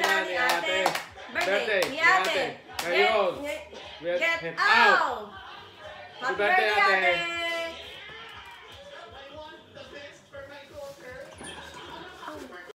Birthday na ni ate. Birthday ni Get, birthday.